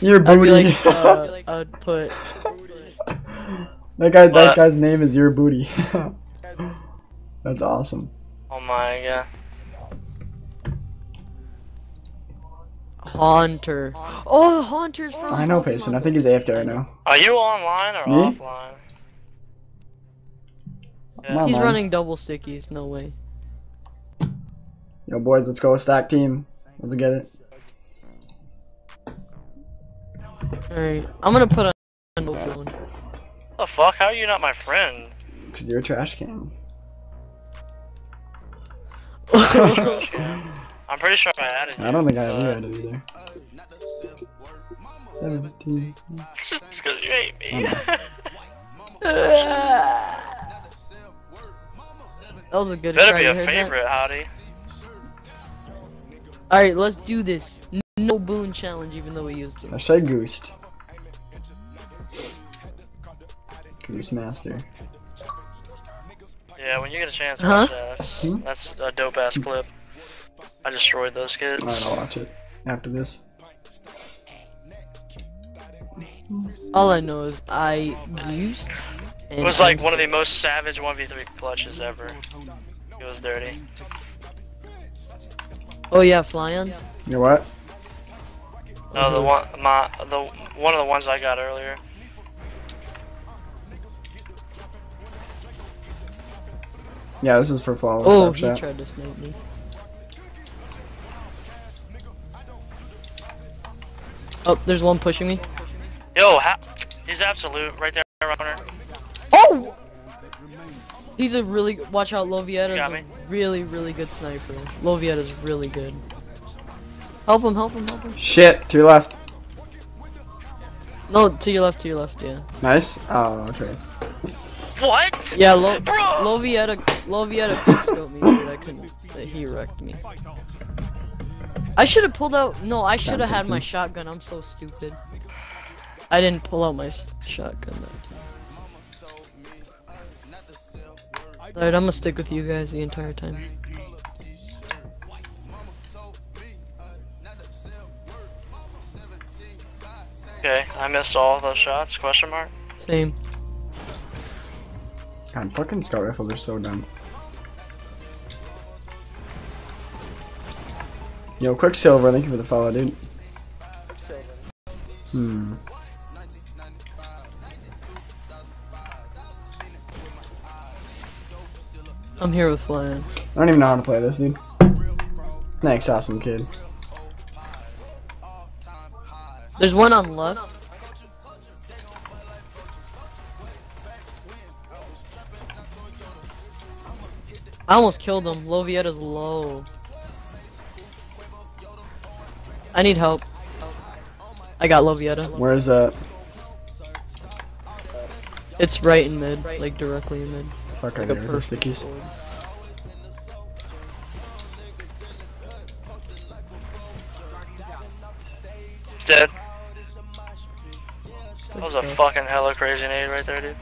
Your I'd booty. like, uh, I would put. that guy. That guy's name is your booty. That's awesome. Oh my god. Haunter. Oh, Haunter's from. I know Payson. I think he's AFK right now. Are you online or Me? offline? Yeah. He's online. running double stickies. No way. Yo, boys, let's go stack team. Let's get it. Alright, I'm gonna put on no phone. the fuck? How are you not my friend? Cause you're a trash can. I'm pretty sure I added you. I don't think I but- ever had it either. Seventeen. Just because you hate me. that was a good Better try. be a heard that? favorite, Howdy. Alright, let's do this. No boon challenge, even though we used it. I said goosed. Goose master. Yeah, when you get a chance, Huh? watch that. That's, Hmm? that's a dope ass clip. I destroyed those kids. Alright, I'll watch it after this. All I know is I used. It was like one of the most savage 1v3 clutches ever. It was dirty. Oh yeah, fly-ons. You know what? No, the mm-hmm. one, my, the one of the ones I got earlier. Yeah, this is for flawless Oh, Snapchat. he tried to snipe me. Oh, there's one pushing me. Yo, ha he's absolute right there, runner. Oh! He's a really watch out. Lovieta's a really, really good sniper. Lovieta's really good. Help him! Help him! Help him! Shit, to your left. No, to your left, to your left. Yeah. Nice. Oh, okay. What? Yeah, Lo Bro! Lovieta, Lovieta quickscoped me, dude. I couldn't. uh, He wrecked me. I should have pulled out. No, I should have had my shotgun. I'm so stupid. I didn't pull out my shotgun that time. Alright, I'm gonna stick with you guys the entire time. Okay, I missed all those shots. Question mark. Same. God, fucking scout rifles are so dumb. Yo, Quicksilver, thank you for the follow, dude. Hmm. I'm here with flying. I don't even know how to play this, dude. Thanks, awesome kid. There's one on left. I almost killed him. Lovieta's low. I need help. I got Lovieta. Where is that? It's right in mid, like directly in mid. Fuck, I Like a got her perfect stickies. forward. Dead. That was a fucking hella crazy nade right there, dude.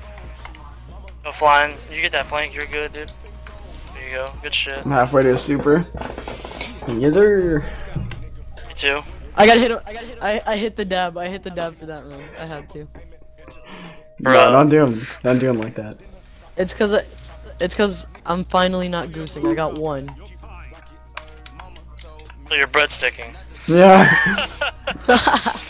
No flying. You get that flank, you're good, dude. There you go. Good shit. I'm halfway to a super. Yes, sir. Me too. I got hit. I got hit. I, I hit the dab. I hit the dab for that run. I had to. No, Bruh. don't do him. Don't do him like that. It's cause I, it's cause I'm finally not goosing. I got one. So you're breadsticking. Yeah.